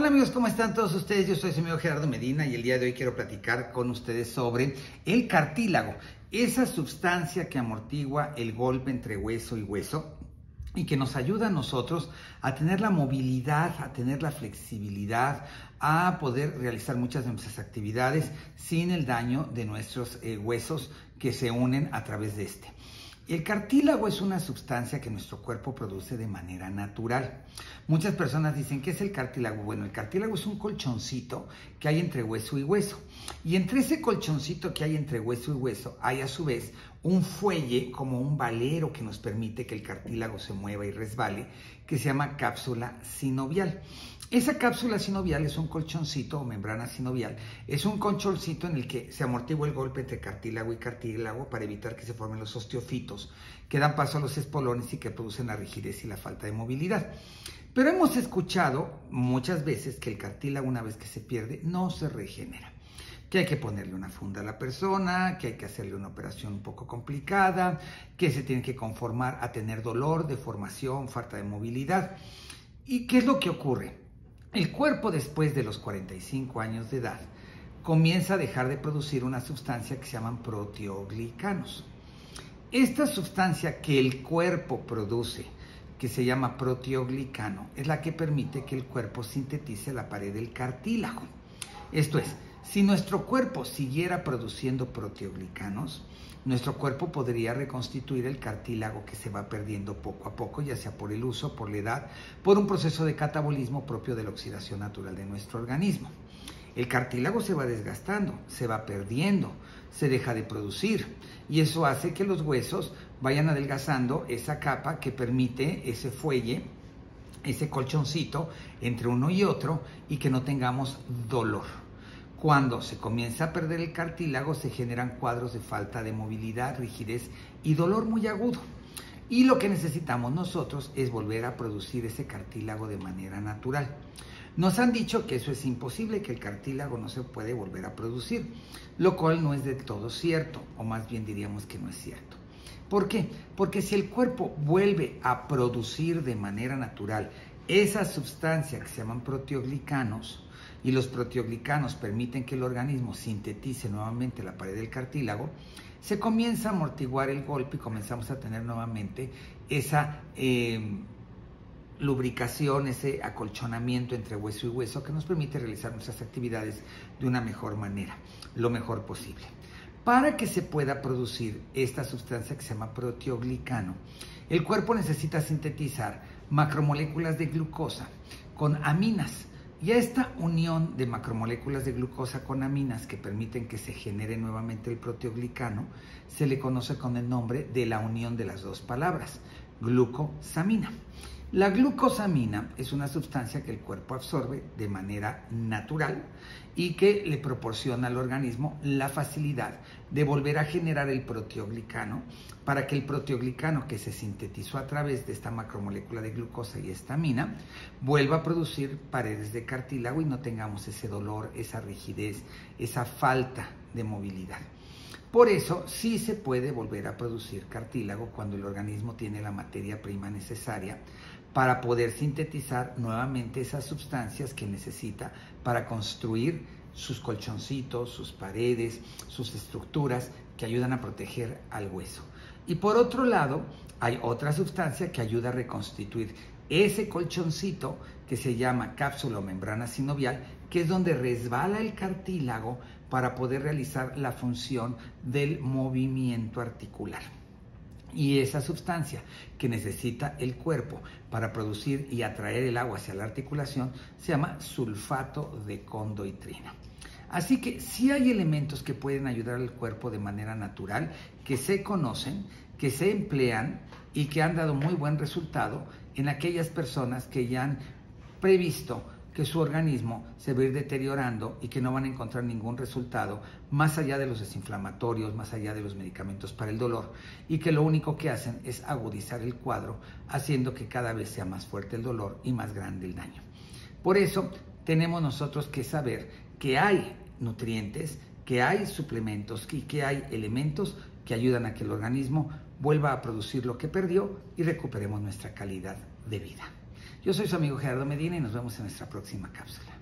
Hola amigos, ¿cómo están todos ustedes? Yo soy su amigo Gerardo Medina y el día de hoy quiero platicar con ustedes sobre el cartílago, esa sustancia que amortigua el golpe entre hueso y hueso y que nos ayuda a nosotros a tener la movilidad, a tener la flexibilidad, a poder realizar muchas de nuestras actividades sin el daño de nuestros eh, huesos que se unen a través de este. El cartílago es una sustancia que nuestro cuerpo produce de manera natural. Muchas personas dicen, ¿qué es el cartílago? Bueno, el cartílago es un colchoncito que hay entre hueso y hueso. Y entre ese colchoncito que hay entre hueso y hueso hay a su vez un fuelle como un valero que nos permite que el cartílago se mueva y resbale, que se llama cápsula sinovial. Esa cápsula sinovial es un colchoncito o membrana sinovial. Es un colchoncito en el que se amortigua el golpe entre cartílago y cartílago para evitar que se formen los osteofitos que dan paso a los espolones y que producen la rigidez y la falta de movilidad. Pero hemos escuchado muchas veces que el cartílago una vez que se pierde no se regenera que hay que ponerle una funda a la persona, que hay que hacerle una operación un poco complicada, que se tiene que conformar a tener dolor, deformación, falta de movilidad. ¿Y qué es lo que ocurre? El cuerpo después de los 45 años de edad comienza a dejar de producir una sustancia que se llaman proteoglicanos. Esta sustancia que el cuerpo produce, que se llama proteoglicano, es la que permite que el cuerpo sintetice la pared del cartílago. Esto es, si nuestro cuerpo siguiera produciendo proteoglicanos, nuestro cuerpo podría reconstituir el cartílago que se va perdiendo poco a poco, ya sea por el uso, por la edad, por un proceso de catabolismo propio de la oxidación natural de nuestro organismo. El cartílago se va desgastando, se va perdiendo, se deja de producir y eso hace que los huesos vayan adelgazando esa capa que permite ese fuelle, ese colchoncito entre uno y otro y que no tengamos dolor. Cuando se comienza a perder el cartílago se generan cuadros de falta de movilidad, rigidez y dolor muy agudo. Y lo que necesitamos nosotros es volver a producir ese cartílago de manera natural. Nos han dicho que eso es imposible, que el cartílago no se puede volver a producir, lo cual no es del todo cierto, o más bien diríamos que no es cierto. ¿Por qué? Porque si el cuerpo vuelve a producir de manera natural esa sustancia que se llaman proteoglicanos, y los proteoglicanos permiten que el organismo sintetice nuevamente la pared del cartílago, se comienza a amortiguar el golpe y comenzamos a tener nuevamente esa em, lubricación, ese acolchonamiento entre hueso y hueso que nos permite realizar nuestras actividades de una mejor manera, lo mejor posible. Para que se pueda producir esta sustancia que se llama proteoglicano, el cuerpo necesita sintetizar macromoléculas de glucosa con aminas y a esta unión de macromoléculas de glucosa con aminas que permiten que se genere nuevamente el proteoglicano se le conoce con el nombre de la unión de las dos palabras, glucosamina. La glucosamina es una sustancia que el cuerpo absorbe de manera natural y que le proporciona al organismo la facilidad de volver a generar el proteoglicano para que el proteoglicano que se sintetizó a través de esta macromolécula de glucosa y estamina vuelva a producir paredes de cartílago y no tengamos ese dolor, esa rigidez, esa falta de movilidad. Por eso sí se puede volver a producir cartílago cuando el organismo tiene la materia prima necesaria para poder sintetizar nuevamente esas sustancias que necesita para construir sus colchoncitos, sus paredes, sus estructuras que ayudan a proteger al hueso. Y por otro lado, hay otra sustancia que ayuda a reconstituir ese colchoncito que se llama cápsula o membrana sinovial, que es donde resbala el cartílago para poder realizar la función del movimiento articular. Y esa sustancia que necesita el cuerpo para producir y atraer el agua hacia la articulación se llama sulfato de condoitrina. Así que sí hay elementos que pueden ayudar al cuerpo de manera natural, que se conocen, que se emplean y que han dado muy buen resultado en aquellas personas que ya han previsto que su organismo se va a ir deteriorando y que no van a encontrar ningún resultado más allá de los desinflamatorios, más allá de los medicamentos para el dolor y que lo único que hacen es agudizar el cuadro haciendo que cada vez sea más fuerte el dolor y más grande el daño. Por eso tenemos nosotros que saber que hay nutrientes, que hay suplementos y que hay elementos que ayudan a que el organismo vuelva a producir lo que perdió y recuperemos nuestra calidad de vida. Yo soy su amigo Gerardo Medina y nos vemos en nuestra próxima cápsula.